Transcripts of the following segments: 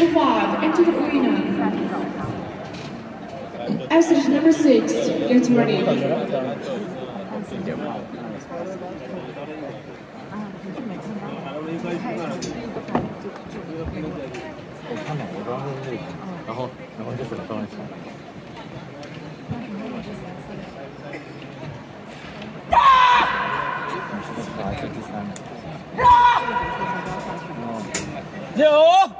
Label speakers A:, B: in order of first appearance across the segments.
A: number five, enter the arena. As number six, get ready.
B: 요! 들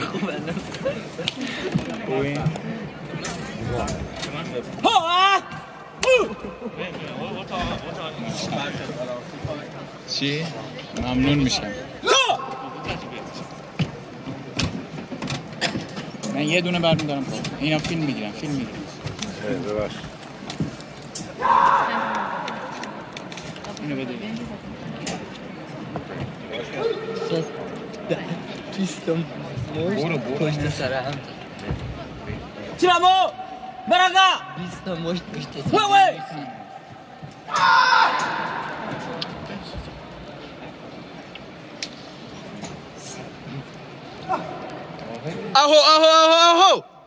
B: خوبه. خوبی ها
C: چی؟ ممنون میشم. من یه دونه برمیدارم. اینا فیلم می‌گیرم فیلم می‌گیرم. اینو بده.
B: Just
D: Tiramos! Maragá! Ué, ué! Arro, arro, arro, arro!